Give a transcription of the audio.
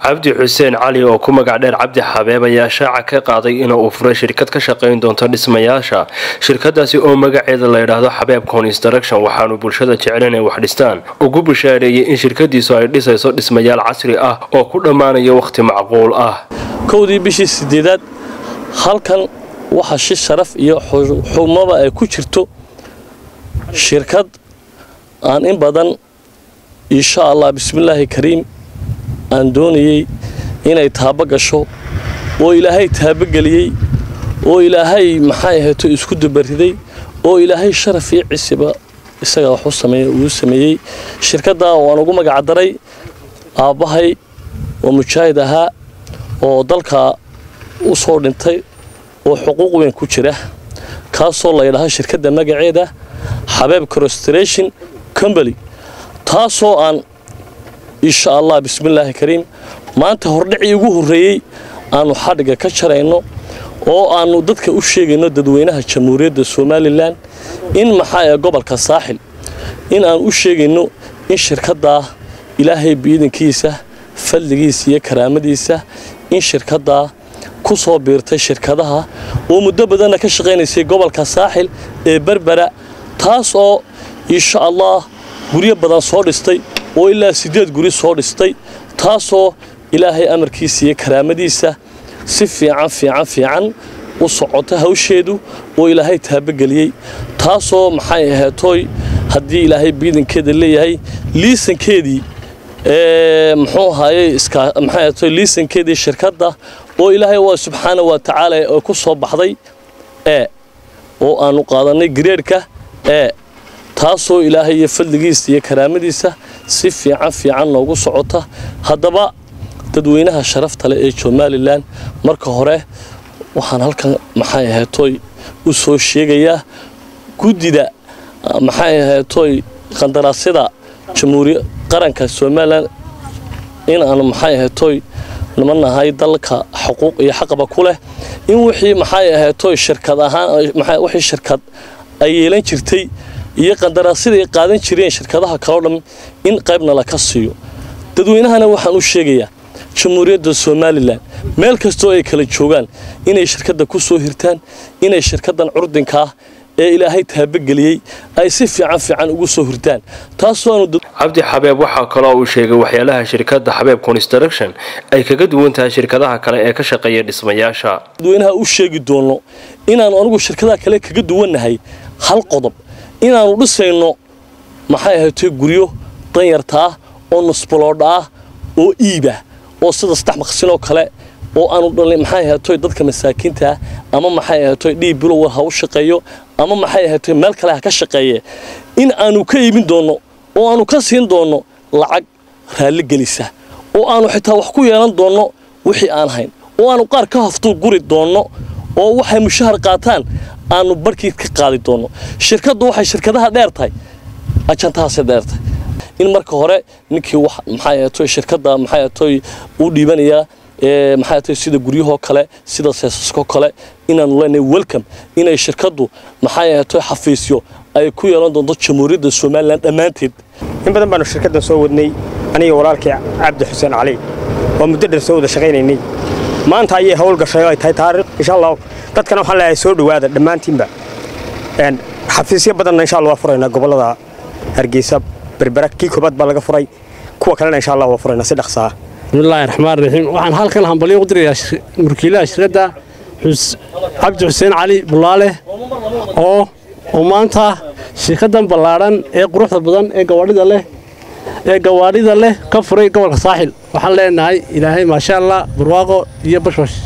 cabdi xuseen cali oo ku magac dheer cabdi xabeeb ayaa shaaca ka qaaday in uu furay shirkad ka shaqayn doonta dhismayaasha. Shirkadaasi oo magaceeda la yidhaahdo xabeeb construction waxaanu bulshada jecel inay wax dhistaan. Ugu bishaareeyey in shirkadiisu ay dhisayso dhismayaal casri ah oo ku dhammaanaya wakhti macquul ah. Kowdii bishii sideedaad halkan waxaa shi sharaf iyo xumaba ay ku jirto shirkad aan in badan insha allah bismillaahi kariim aan doonayey inay taabo gasho oo ilaahay taabogeliyey oo ilaahay maxay ahayto isku dabariday oo ilaahay sharaf iyo cisiba isaga wax uu sameeyey shirkaddaa waan ugu magacdaray aabbahay oo mujaahid ahaa oo dalka u soo dhintay oo xuquuq weyn ku jira. Kaasoo la ydhaha shirkadda magaceeda xabeeb crostration combany taasoo aan insha allah bismillaahi kariim maanta hordhacii ugu horreeyey aanu xadhigga ka jarayno oo aanu dadka u sheegayno dadweynaha jamhuuriyadda somalilan in maxaa ee gobolka saaxil? In aan u sheegayno in shirkaddaa ilaahay biidankiisa fadligiisa iyo karaamadiisa in shirkaddaa ku soo biirtay shirkadaha oo muddo badanna ka shaqaynaysay gobolka saaxil ee berbera taas oo insha allah guryo badan soo dhistay oo ilaa siddeed guri soo dhistay taasoo ilaahay amarkiisa iyo karaamadiisa si fiican fiican fiican u socota hawsheedu oo ilaahay taabogeliyey taasoo maxay aheetoy haddii ilaahay biidankeeda leeyahay liisankeedii muxuu ahaayey maxay aheetoy liisankeedii shirkadda oo ilaahay waa subxaana wa tacaala oo ku soo baxday ee oo aanu qaadanay gareedhka ee taasoo ilaahay iyo fadligiisa iyo karaamadiisa si fiican fiican noogu socota. Haddaba dadweynaha sharafta leh ee somalilan marka hore waxaan halkan maxay aheetoy u soo sheegayaa guddida maxay aheetoy qandaraasyada jamhuuriya qaranka somalilan in aanu maxay aheetoy nima nahay dalka xuquuq iyo xaqaba ku leh. In wixii maxay aheetoy shirkad ahaan wixii shirkad ay yeelan jirtay iyo qandaraasyada ay qaadan jireen shirkadaha kaloo dhan in qaybna laka siiyo. Dadweynahana waxaan u sheegayaa jamhuuriyadda somalilan meel kastoo ay kala joogaan inay shirkadda ku soo hirtaan inay shirkaddan curdinkaah ee ilaahay taabogeliyey ay si fiican fiican ugu soo hirtaan. Cabdi xabeeb waxaa kaloo uu sheegay waxyaalaha shirkadda xabeeb construction ay kaga duwan tahay shirkadaha kale ee ka shaqeeya dhismayaasha. Dadweynaha u sheegi doono inaanu anigu shirkadaha kale kaga duwannahay hal qodob inaannu dhisayno maxay ahatay guryo danyarta ah oo nusbaloodha ah oo iibah oo sida saddex maqsinoo kale oo aanu dhalin maxay ahatoy dadka masaakiintaa ama maxay ahatoy dhiib bilowar ha u shaqeeyo ama maxay ahatoy meel kale ha ka shaqeeye. In aanu ka iibin doonno oo aanu ka siin doonno lacag raalli gelisa oo aanu xitaa wax ku yeelan doonno wixii aan hayn oo aanu qaar ka haftuu guri doonno oo waxay mushahar qaataan aanu barhkii ka qaadi doonno shirkaddu waxay shirkadaha dheer tahay. Ajantahaasay dheer tahay. In marka hore ninkii ahatoy shirkadda maxay ahatoy u dhiibanayaa maxay ahatoy sida guryahoo kale sida seesaskoo kale inaanu leenahay welcome inay shirkaddu maxay ahatoy xafiisyo ay ku yeelan doonto jamhuuriyadda somalilan dhammaanteed. In badan baanu shirkaddan soo wadnay aniga walaalkii cabdi xuseen cali oo muddo dheer soo wada shaqaynaynay maanta ayay hawl gashay oo ay tahay taariikh insha allah dadkana waxaan leeyahay soo dhowaada dhammaantiinba. Xafiisyo badanna insha allah waa furaynaa gobollada hargeysa berbera kii koobaad baa laga furay. Kuwa kalena insha allah waa furaynaa si dhaqsaa. Bismillaahi raxmaan raxiim waxaan halkan hambalyo u dirayaa murkiilaha shirkadda cabdi xuseen cali bulaale oo oo maanta shirkaddan ballaadhan ee quruxda badan ee gawaadhida leh ee gawaadhida leh ka furay gobolka saaxil. Waxaan leenahay ilaahay maasha allah barwaaqo iyo bashbash